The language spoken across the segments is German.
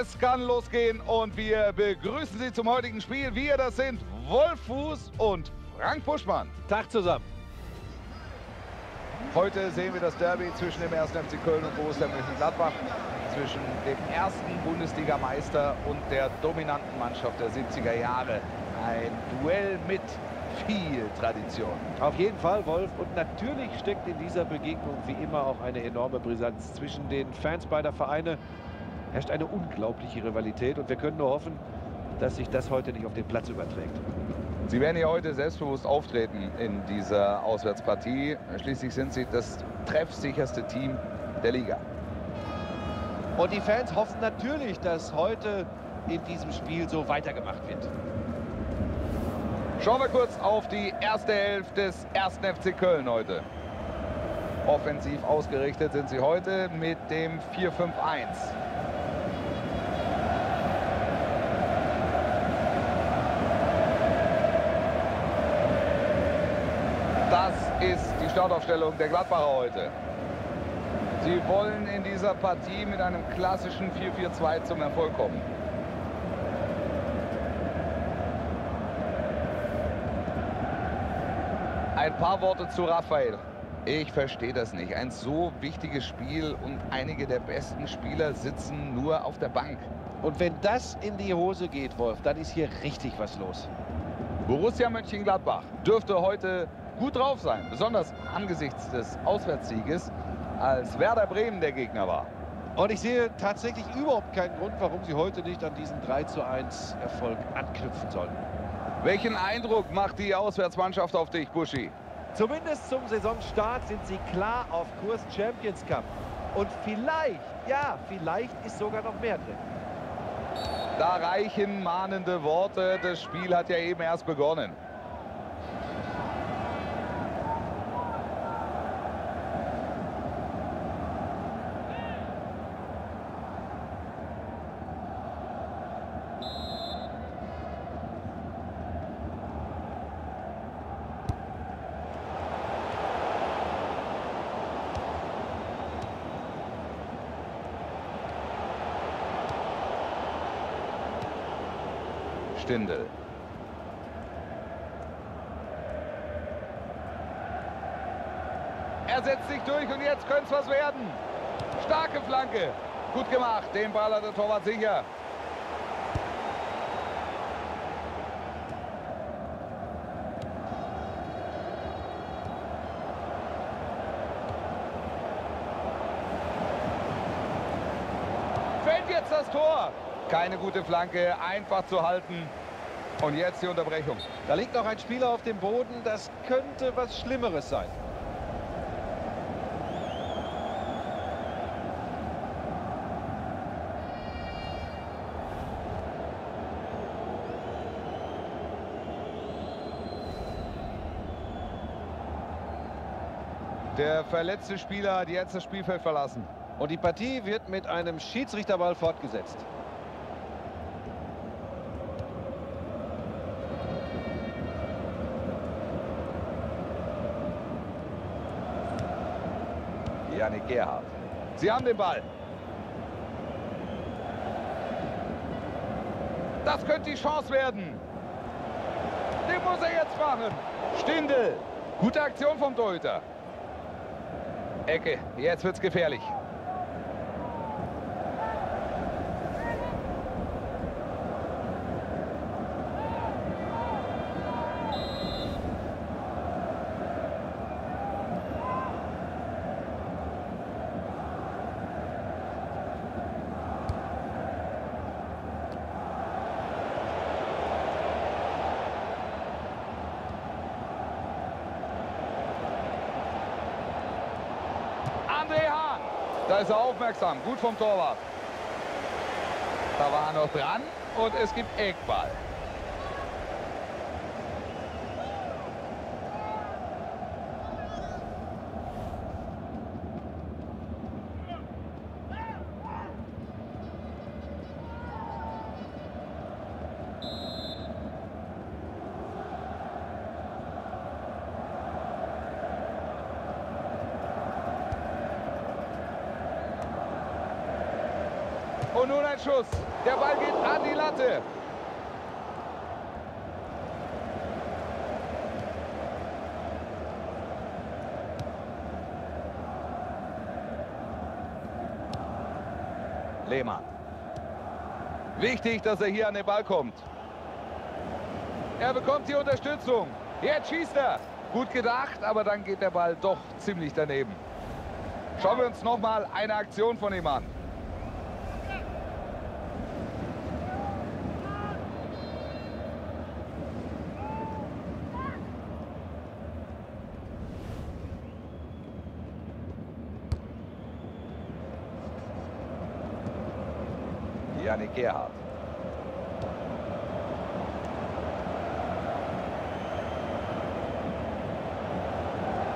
Es kann losgehen und wir begrüßen Sie zum heutigen Spiel. Wir, das sind Wolf Fuß und Frank Buschmann. Tag zusammen. Heute sehen wir das Derby zwischen dem 1. FC Köln und Borussia Mönchengladbach, zwischen dem ersten Bundesligameister und der dominanten Mannschaft der 70er Jahre. Ein Duell mit viel Tradition. Auf jeden Fall, Wolf. Und natürlich steckt in dieser Begegnung wie immer auch eine enorme Brisanz. Zwischen den Fans beider Vereine herrscht eine unglaubliche Rivalität. Und wir können nur hoffen, dass sich das heute nicht auf den Platz überträgt. Sie werden hier heute selbstbewusst auftreten in dieser Auswärtspartie. Schließlich sind Sie das treffsicherste Team der Liga. Und die Fans hoffen natürlich, dass heute in diesem Spiel so weitergemacht wird. Schauen wir kurz auf die erste Hälfte des 1. FC Köln heute. Offensiv ausgerichtet sind sie heute mit dem 4-5-1. Das ist die Startaufstellung der Gladbacher heute. Sie wollen in dieser Partie mit einem klassischen 4-4-2 zum Erfolg kommen. Ein paar Worte zu Raphael. Ich verstehe das nicht. Ein so wichtiges Spiel und einige der besten Spieler sitzen nur auf der Bank. Und wenn das in die Hose geht, Wolf, dann ist hier richtig was los. Borussia Mönchengladbach dürfte heute gut drauf sein, besonders angesichts des Auswärtssieges, als Werder Bremen der Gegner war. Und ich sehe tatsächlich überhaupt keinen Grund, warum sie heute nicht an diesen 3 zu 1 Erfolg anknüpfen sollten. Welchen Eindruck macht die Auswärtsmannschaft auf dich, Buschi? Zumindest zum Saisonstart sind sie klar auf Kurs Champions Cup. Und vielleicht, ja, vielleicht ist sogar noch mehr drin. Da reichen mahnende Worte. Das Spiel hat ja eben erst begonnen. Stindl. Er setzt sich durch und jetzt könnte es was werden. Starke Flanke. Gut gemacht. Den Ball hat der Torwart sicher. Fällt jetzt das Tor. Keine gute Flanke, einfach zu halten. Und jetzt die Unterbrechung. Da liegt noch ein Spieler auf dem Boden. Das könnte was Schlimmeres sein. Der verletzte Spieler hat jetzt das Spielfeld verlassen. Und die Partie wird mit einem Schiedsrichterball fortgesetzt. Janik Gerhardt. Sie haben den Ball. Das könnte die Chance werden. Den muss er jetzt machen. Stindel. Gute Aktion vom Torhüter. Ecke. Jetzt wird es gefährlich. André Hahn. Da ist er aufmerksam. Gut vom Torwart. Da war er noch dran und es gibt Eckball. Schuss. Der Ball geht an die Latte. Lehmann. Wichtig, dass er hier an den Ball kommt. Er bekommt die Unterstützung. Jetzt schießt er. Gut gedacht, aber dann geht der Ball doch ziemlich daneben. Schauen wir uns noch mal eine Aktion von ihm an. Janik Gerhardt.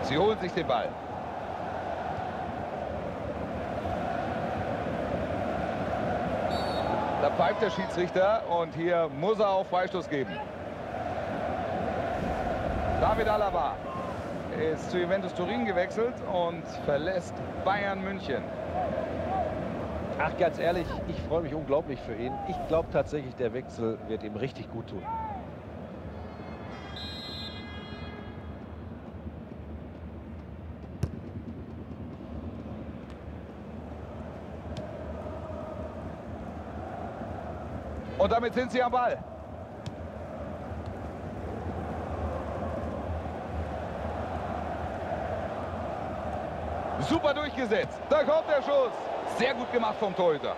Sie holen sich den Ball. Da pfeift der Schiedsrichter und hier muss er auch Freistoß geben. David Alaba ist zu Juventus Turin gewechselt und verlässt Bayern München. Ach, ganz ehrlich, ich freue mich unglaublich für ihn. Ich glaube tatsächlich, der Wechsel wird ihm richtig gut tun. Und damit sind sie am Ball. Super durchgesetzt. Da kommt der Schuss. Sehr gut gemacht vom Torhüter.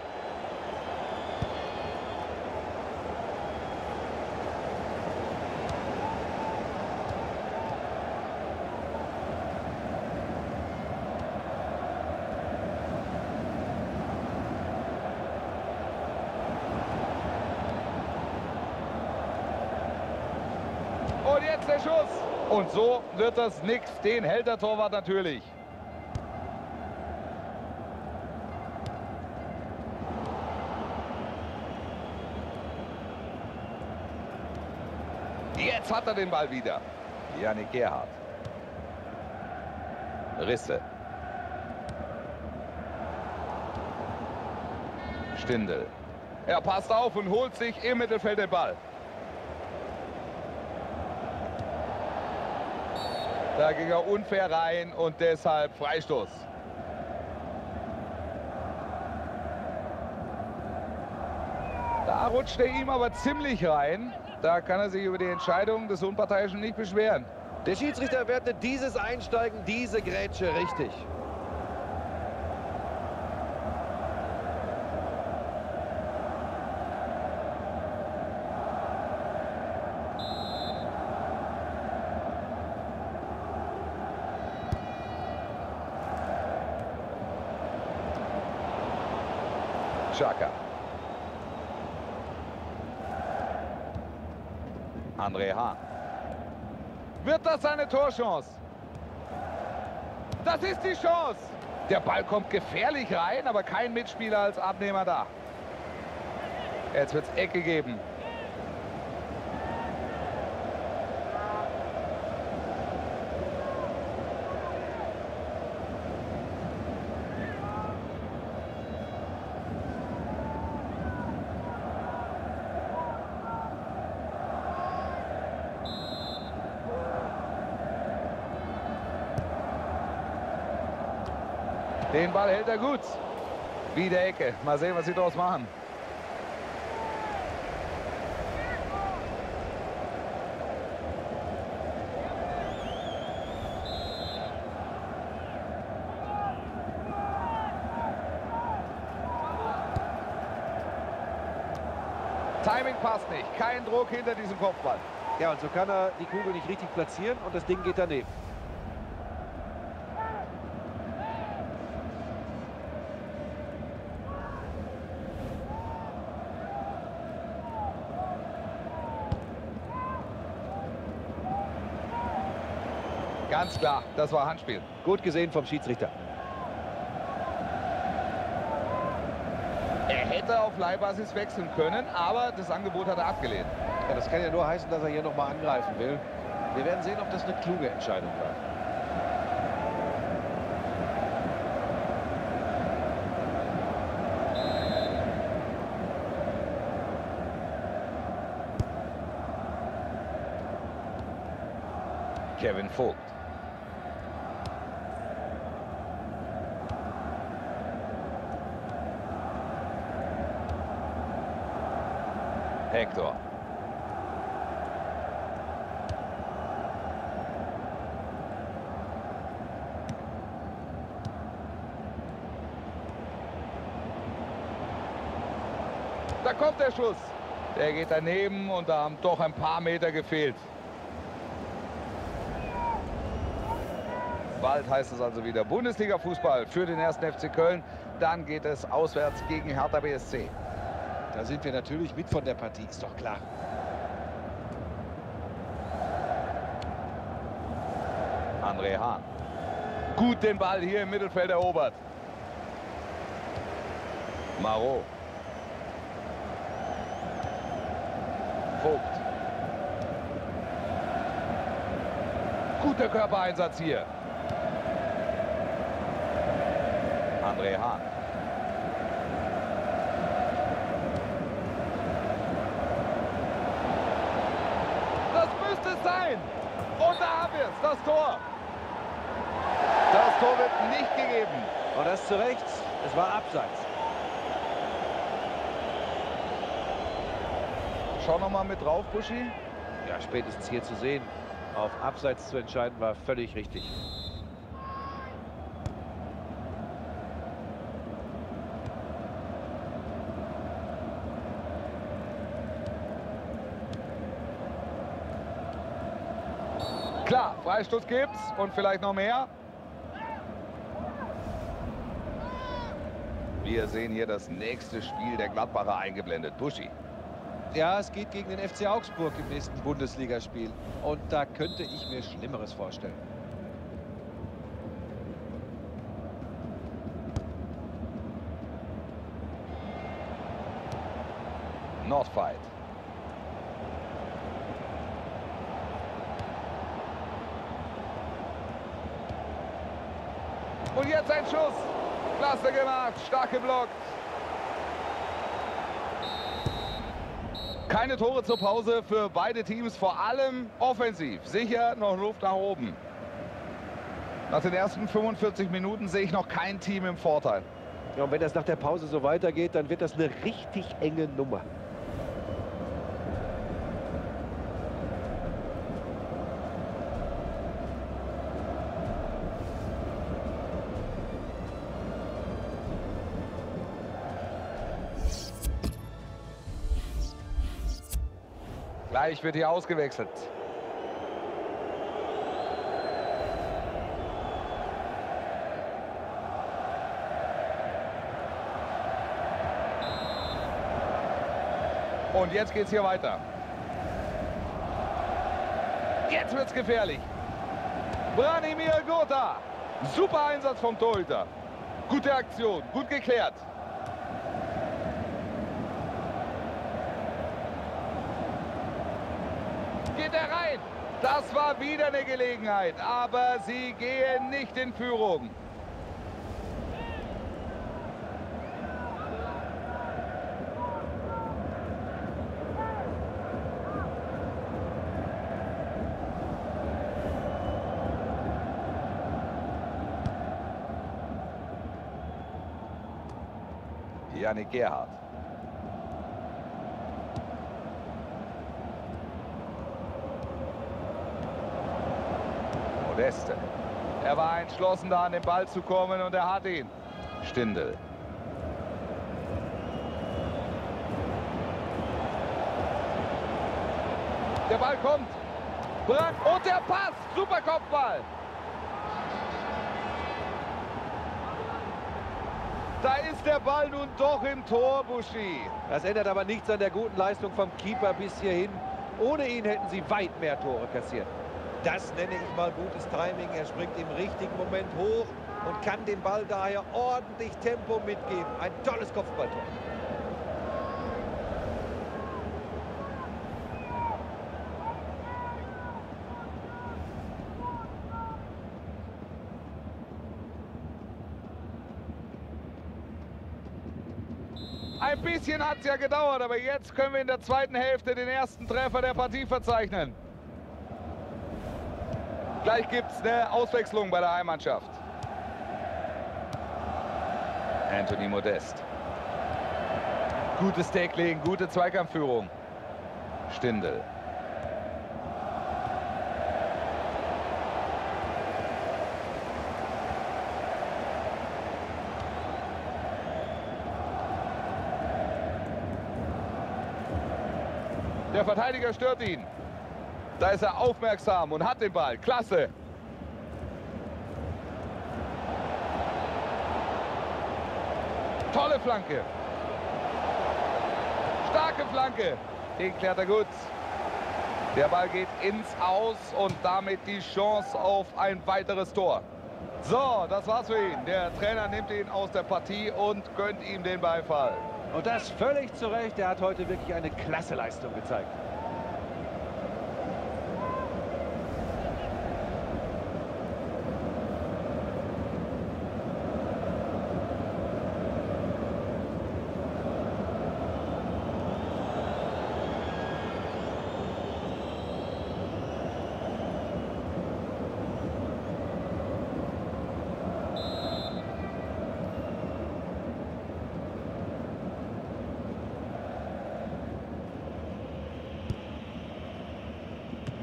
Und jetzt der Schuss. Und so wird das nix. Den hält der Torwart natürlich. Jetzt hat er den Ball wieder. Janik Gerhardt. Risse. Stindel. Er passt auf und holt sich im Mittelfeld den Ball. Da ging er unfair rein und deshalb Freistoß. Rutscht er ihm aber ziemlich rein. Da kann er sich über die Entscheidung des Unparteiischen nicht beschweren. Der Schiedsrichter wertet dieses Einsteigen, diese Grätsche richtig. André Hahn. Wird das seine Torchance? Das ist die Chance. Der Ball kommt gefährlich rein, aber kein Mitspieler als Abnehmer da. Jetzt wird es Ecke geben. Ball hält er gut. Wie der Ecke. Mal sehen, was sie daraus machen. Timing passt nicht. Kein Druck hinter diesem Kopfball. Ja, und so kann er die Kugel nicht richtig platzieren und das Ding geht daneben. Ganz klar, das war Handspiel. Gut gesehen vom Schiedsrichter. Er hätte auf Leihbasis wechseln können, aber das Angebot hat er abgelehnt. Ja, das kann ja nur heißen, dass er hier nochmal angreifen will. Wir werden sehen, ob das eine kluge Entscheidung war. Kevin Vogt. Kommt der Schuss. Der geht daneben und da haben doch ein paar Meter gefehlt. Bald heißt es also wieder Bundesliga-Fußball für den 1. FC Köln. Dann geht es auswärts gegen Hertha BSC. Da sind wir natürlich mit von der Partie, ist doch klar. André Hahn. Gut den Ball hier im Mittelfeld erobert. Marot. Vogt. Guter Körpereinsatz hier. André Hahn. Das müsste es sein. Und da haben wir es, das Tor. Das Tor wird nicht gegeben. Und das zu Recht, es war abseits. Schau noch mal mit drauf, Buschi. Ja, spätestens hier zu sehen. Auf Abseits zu entscheiden war völlig richtig. Klar, Freistoß gibt's und vielleicht noch mehr. Wir sehen hier das nächste Spiel der Gladbacher eingeblendet. Buschi. Ja, es geht gegen den FC Augsburg im nächsten Bundesligaspiel. Und da könnte ich mir Schlimmeres vorstellen. Nordfight. Und jetzt ein Schuss. Klasse gemacht, stark geblockt. Keine Tore zur Pause für beide Teams, vor allem offensiv. Sicher noch Luft nach oben. Nach den ersten 45 Minuten sehe ich noch kein Team im Vorteil. Ja, und wenn das nach der Pause so weitergeht, dann wird das eine richtig enge Nummer. Gleich wird hier ausgewechselt. Und jetzt geht es hier weiter. Jetzt wird es gefährlich. Branimir Gotha. Super Einsatz vom Torhüter. Gute Aktion, gut geklärt. Geht er rein. Das war wieder eine Gelegenheit, aber sie gehen nicht in Führung. Janik Gerhardt. Modeste. Er war entschlossen, da an den Ball zu kommen und er hat ihn. Stindel. Der Ball kommt. Brandt und der Pass. Super Kopfball. Da ist der Ball nun doch im Tor, Buschi. Das ändert aber nichts an der guten Leistung vom Keeper bis hierhin. Ohne ihn hätten sie weit mehr Tore kassiert. Das nenne ich mal gutes Timing. Er springt im richtigen Moment hoch und kann dem Ball daher ordentlich Tempo mitgeben. Ein tolles Kopfballtor. Ein bisschen hat es ja gedauert, aber jetzt können wir in der zweiten Hälfte den ersten Treffer der Partie verzeichnen. Gleich gibt es eine Auswechslung bei der Heimmannschaft. Anthony Modest. Gutes Tackling, gute Zweikampfführung. Stindel. Der Verteidiger stört ihn. Da ist er aufmerksam und hat den Ball. Klasse. Tolle Flanke. Starke Flanke. Den klärt er gut. Der Ball geht ins Aus und damit die Chance auf ein weiteres Tor. So, das war's für ihn. Der Trainer nimmt ihn aus der Partie und gönnt ihm den Beifall. Und das völlig zu Recht. Er hat heute wirklich eine klasse Leistung gezeigt.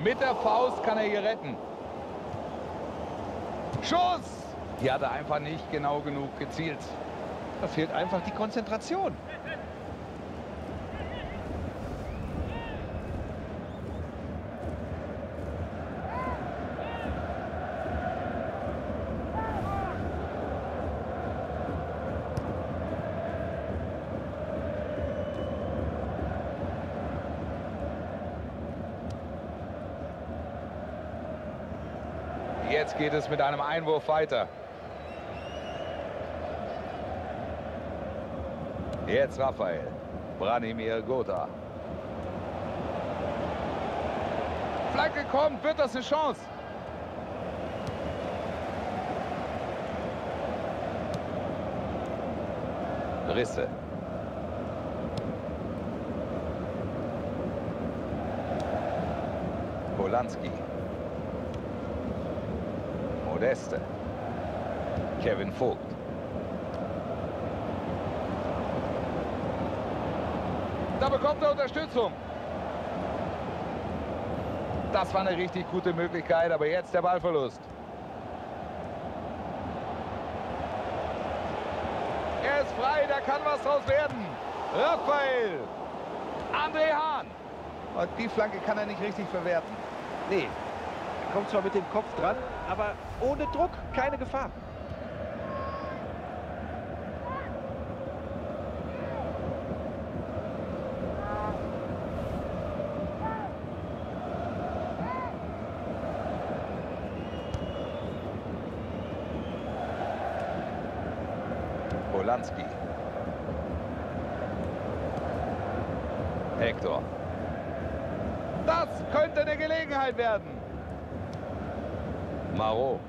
Mit der Faust kann er hier retten. Schuss! Hier hat er einfach nicht genau genug gezielt. Da fehlt einfach die Konzentration. Jetzt geht es mit einem Einwurf weiter. Jetzt Raphael. Branimir Gotha. Flanke kommt, wird das eine Chance? Risse. Polanski. Modeste. Kevin Vogt. Da bekommt er Unterstützung. Das war eine richtig gute Möglichkeit, aber jetzt der Ballverlust. Er ist frei, da kann was draus werden. Raphael. André Hahn. Und die Flanke kann er nicht richtig verwerten. Nee, kommt zwar mit dem Kopf dran, aber ohne Druck, keine Gefahr. Polanski. Hector. Das könnte eine Gelegenheit werden. Marot.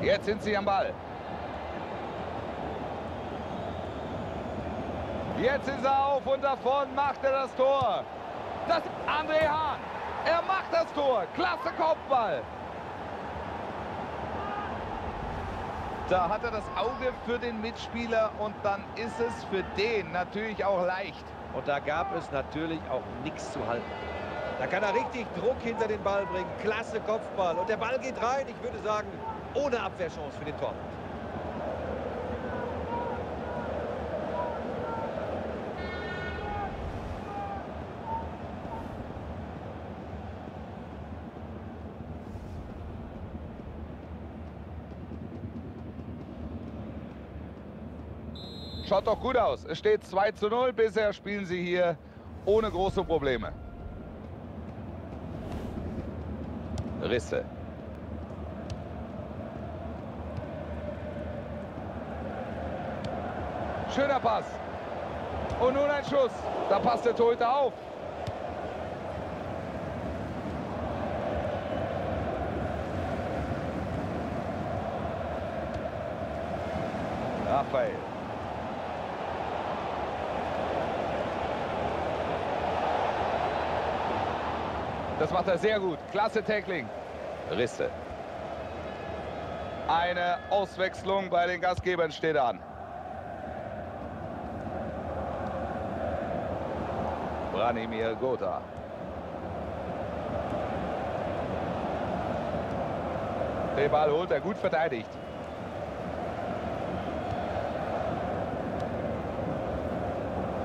Jetzt sind sie am Ball. Jetzt ist er auf und davon macht er das Tor. Das André Hahn. Er macht das Tor. Klasse Kopfball. Da hat er das Auge für den Mitspieler und dann ist es für den natürlich auch leicht. Und da gab es natürlich auch nichts zu halten. Da kann er richtig Druck hinter den Ball bringen. Klasse Kopfball. Und der Ball geht rein. Ich würde sagen, ohne Abwehrchance für den Torwart. Schaut doch gut aus. Es steht 2 zu 0. Bisher spielen sie hier ohne große Probleme. Risse. Schöner Pass. Und nun ein Schuss. Da passt der Torhüter auf. Raphael. Macht er sehr gut. Klasse Tackling. Risse. Eine Auswechslung bei den Gastgebern steht an. Branimir Gotha. Den Ball holt er gut verteidigt.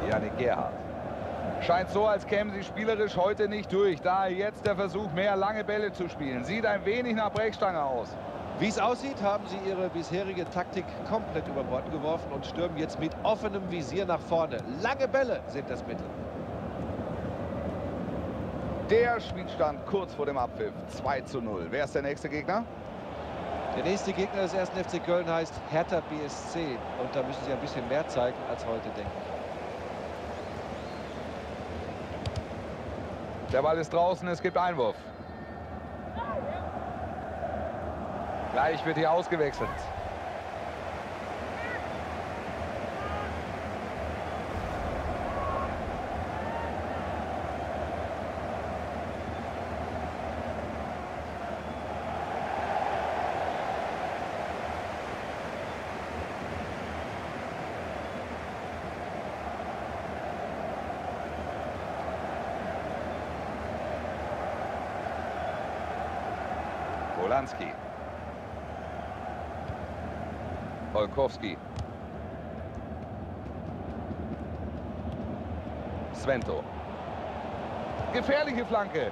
Janik Gerhardt. Scheint so, als kämen sie spielerisch heute nicht durch. Daher jetzt der Versuch, mehr lange Bälle zu spielen. Sieht ein wenig nach Brechstange aus. Wie es aussieht, haben sie ihre bisherige Taktik komplett über Bord geworfen und stürmen jetzt mit offenem Visier nach vorne. Lange Bälle sind das Mittel. Der Spielstand kurz vor dem Abpfiff. 2 zu 0. Wer ist der nächste Gegner? Der nächste Gegner des ersten FC Köln heißt Hertha BSC. Und da müssen sie ein bisschen mehr zeigen als heute, denke ich. Der Ball ist draußen, es gibt Einwurf. Gleich wird hier ausgewechselt. Polanski. Olkowski. Svento. Gefährliche Flanke.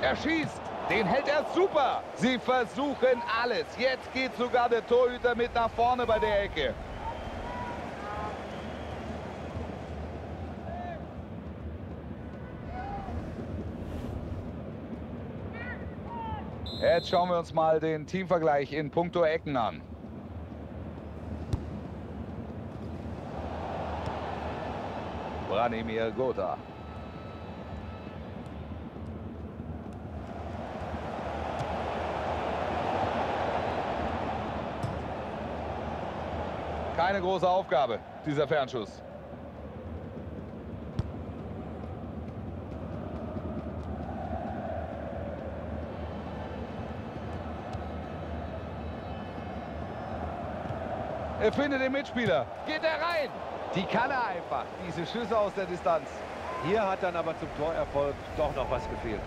Er schießt. Den hält er super. Sie versuchen alles. Jetzt geht sogar der Torhüter mit nach vorne bei der Ecke. Jetzt schauen wir uns mal den Teamvergleich in puncto Ecken an. Branimir Gotha. Keine große Aufgabe, dieser Fernschuss. Er findet den Mitspieler. Geht er rein? Die kann er einfach. Diese Schüsse aus der Distanz. Hier hat dann aber zum Torerfolg doch noch was gefehlt.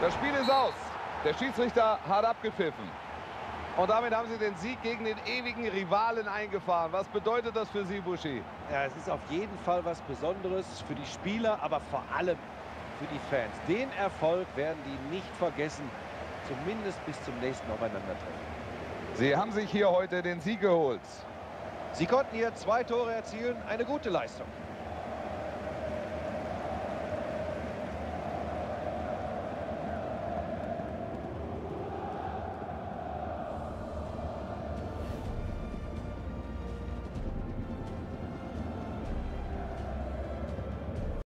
Das Spiel ist aus. Der Schiedsrichter hat abgepfiffen. Und damit haben sie den Sieg gegen den ewigen Rivalen eingefahren. Was bedeutet das für Sie, Buschi? Ja, es ist auf jeden Fall was Besonderes für die Spieler, aber vor allem für die Fans. Den Erfolg werden die nicht vergessen, zumindest bis zum nächsten Aufeinandertreffen. Sie haben sich hier heute den Sieg geholt. Sie konnten hier zwei Tore erzielen, eine gute Leistung.